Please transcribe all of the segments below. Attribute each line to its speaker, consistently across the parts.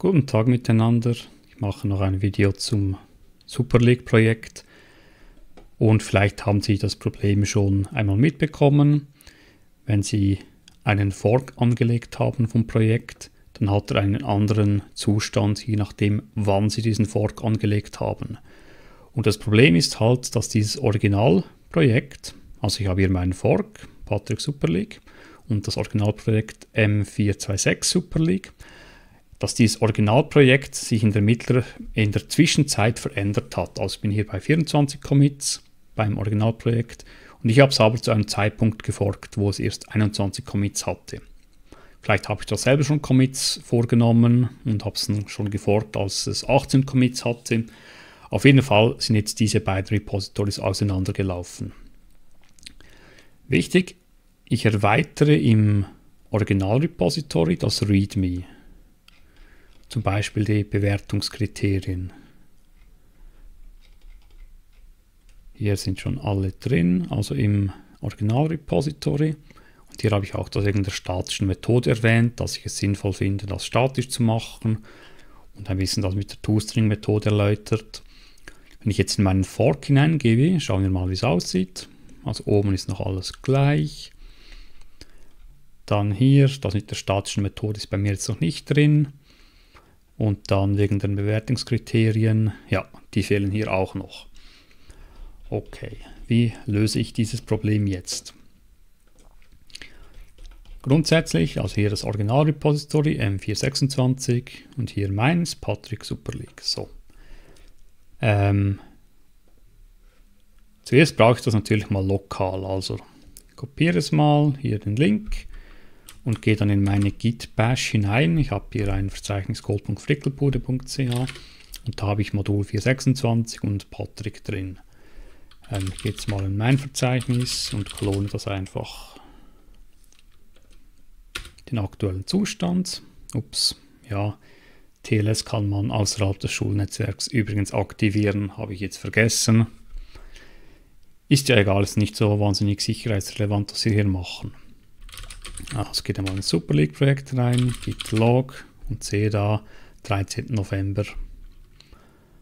Speaker 1: Guten Tag miteinander. Ich mache noch ein Video zum Super League Projekt und vielleicht haben Sie das Problem schon einmal mitbekommen. Wenn Sie einen Fork angelegt haben vom Projekt, dann hat er einen anderen Zustand, je nachdem, wann Sie diesen Fork angelegt haben. Und das Problem ist halt, dass dieses Originalprojekt, also ich habe hier meinen Fork, Patrick Super League, und das Originalprojekt M426 Super League, dass dieses Originalprojekt sich in der, mittler, in der Zwischenzeit verändert hat. Also ich bin hier bei 24 Commits beim Originalprojekt und ich habe es aber zu einem Zeitpunkt geforkt, wo es erst 21 Commits hatte. Vielleicht habe ich da selber schon Commits vorgenommen und habe es schon geforkt, als es 18 Commits hatte. Auf jeden Fall sind jetzt diese beiden Repositories auseinandergelaufen. Wichtig, ich erweitere im Originalrepository das README zum Beispiel die Bewertungskriterien. Hier sind schon alle drin, also im Originalrepository. Und hier habe ich auch das wegen der statischen Methode erwähnt, dass ich es sinnvoll finde, das statisch zu machen und ein bisschen das mit der ToString-Methode erläutert. Wenn ich jetzt in meinen Fork hineingebe, schauen wir mal, wie es aussieht. Also oben ist noch alles gleich. Dann hier, das mit der statischen Methode ist bei mir jetzt noch nicht drin. Und dann wegen den Bewertungskriterien, ja, die fehlen hier auch noch. Okay, wie löse ich dieses Problem jetzt? Grundsätzlich, also hier das Originalrepository M426 und hier meins, Patrick Superleague. So. Ähm, zuerst brauche ich das natürlich mal lokal, also kopiere es mal, hier den Link und gehe dann in meine Git Bash hinein. Ich habe hier ein Verzeichnis gold.frickelbude.ch und da habe ich Modul 426 und Patrick drin. Ähm, ich gehe jetzt mal in mein Verzeichnis und klone das einfach. Den aktuellen Zustand. Ups, ja, TLS kann man außerhalb des Schulnetzwerks übrigens aktivieren, habe ich jetzt vergessen. Ist ja egal, ist nicht so wahnsinnig sicherheitsrelevant, was wir hier machen. Also geht einmal ins Super League Projekt rein, git log und sehe da 13. November.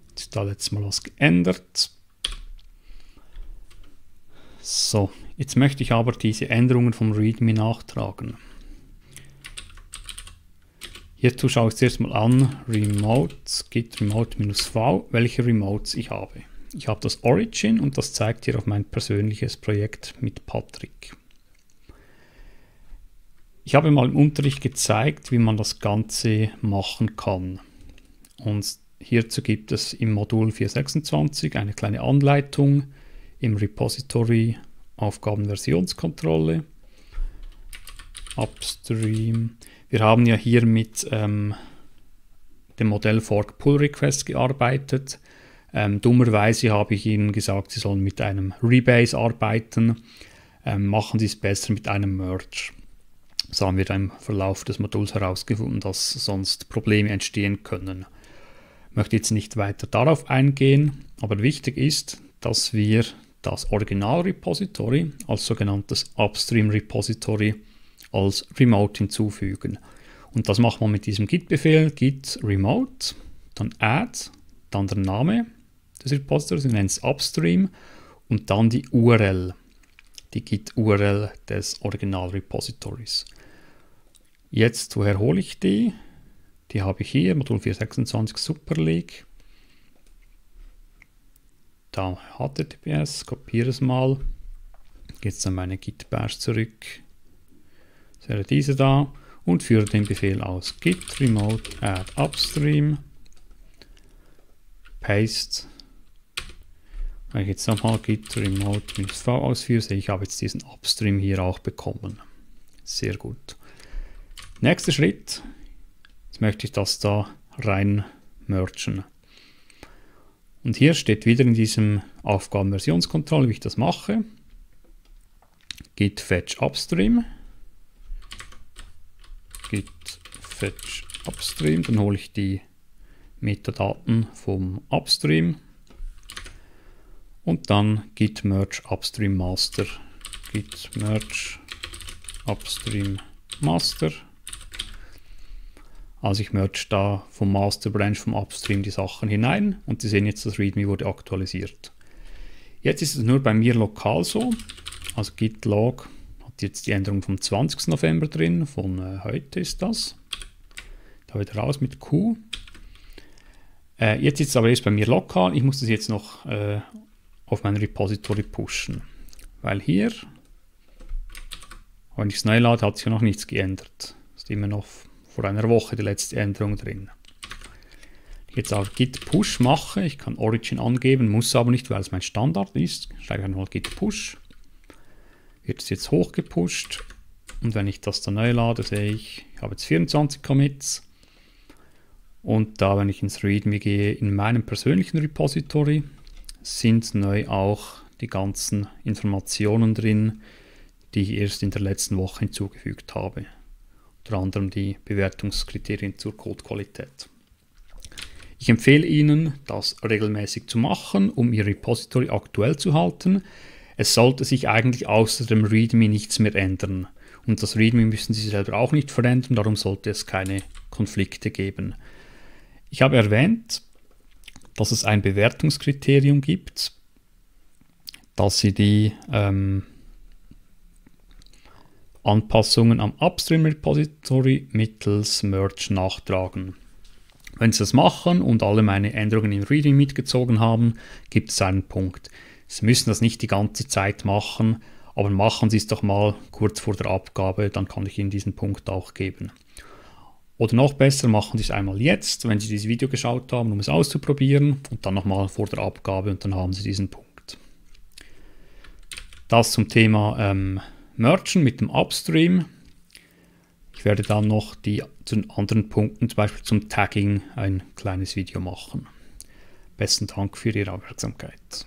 Speaker 1: Jetzt ist da letztes Mal was geändert. So, jetzt möchte ich aber diese Änderungen vom README nachtragen. Hierzu schaue ich zuerst mal an, Remotes, git remote-v, welche Remotes ich habe. Ich habe das Origin und das zeigt hier auf mein persönliches Projekt mit Patrick. Ich habe mal im Unterricht gezeigt, wie man das Ganze machen kann. Und hierzu gibt es im Modul 426 eine kleine Anleitung im Repository Aufgabenversionskontrolle. Upstream. Wir haben ja hier mit ähm, dem Modell Fork Pull Request gearbeitet. Ähm, dummerweise habe ich Ihnen gesagt, Sie sollen mit einem Rebase arbeiten. Ähm, machen Sie es besser mit einem Merge. Das haben wir dann im Verlauf des Moduls herausgefunden, dass sonst Probleme entstehen können. Ich möchte jetzt nicht weiter darauf eingehen, aber wichtig ist, dass wir das Original-Repository als sogenanntes Upstream-Repository als Remote hinzufügen. Und das macht man mit diesem Git-Befehl git remote, dann add, dann der Name des Repositories, wir nennen es Upstream und dann die URL die Git-URL des Original-Repositories. Jetzt, woher hole ich die? Die habe ich hier, Modul 426 Super League. Da HTTPS, kopiere es mal. Es an meine Git-Bash zurück. Das wäre diese da und führe den Befehl aus. Git remote add upstream paste wenn ich jetzt nochmal git remote-v ausführe, sehe ich, habe jetzt diesen Upstream hier auch bekommen. Sehr gut. Nächster Schritt. Jetzt möchte ich das da rein mergen. Und hier steht wieder in diesem Aufgabenversionskontrolle, wie ich das mache. Git fetch upstream. Git fetch upstream. Dann hole ich die Metadaten vom Upstream und dann git merge upstream master git merge upstream master Also ich merge da vom Master Branch, vom Upstream die Sachen hinein und Sie sehen jetzt, das README wurde aktualisiert. Jetzt ist es nur bei mir lokal so. Also git log hat jetzt die Änderung vom 20. November drin, von äh, heute ist das. Da wieder raus mit Q. Äh, jetzt ist es aber erst bei mir lokal. Ich muss das jetzt noch äh, auf mein Repository pushen. Weil hier, wenn ich es neu lade, hat sich noch nichts geändert. Ist immer noch vor einer Woche die letzte Änderung drin. Jetzt auch git push mache, ich kann Origin angeben, muss aber nicht, weil es mein Standard ist. Schreibe einfach git push. Wird es jetzt hochgepusht und wenn ich das dann neu lade, sehe ich, ich habe jetzt 24 Commits. Und da, wenn ich ins README gehe, in meinem persönlichen Repository, sind neu auch die ganzen Informationen drin, die ich erst in der letzten Woche hinzugefügt habe unter anderem die Bewertungskriterien zur Codequalität. Ich empfehle Ihnen, das regelmäßig zu machen, um Ihr Repository aktuell zu halten. Es sollte sich eigentlich außer dem README nichts mehr ändern. Und das README müssen Sie selber auch nicht verändern, darum sollte es keine Konflikte geben. Ich habe erwähnt, dass es ein Bewertungskriterium gibt, dass Sie die ähm, Anpassungen am Upstream-Repository mittels Merge nachtragen. Wenn Sie das machen und alle meine Änderungen im Reading mitgezogen haben, gibt es einen Punkt. Sie müssen das nicht die ganze Zeit machen, aber machen Sie es doch mal kurz vor der Abgabe, dann kann ich Ihnen diesen Punkt auch geben. Oder noch besser, machen Sie es einmal jetzt, wenn Sie dieses Video geschaut haben, um es auszuprobieren und dann nochmal vor der Abgabe und dann haben Sie diesen Punkt. Das zum Thema ähm, mergen mit dem Upstream. Ich werde dann noch die zu den anderen Punkten, zum Beispiel zum Tagging, ein kleines Video machen. Besten Dank für Ihre Aufmerksamkeit.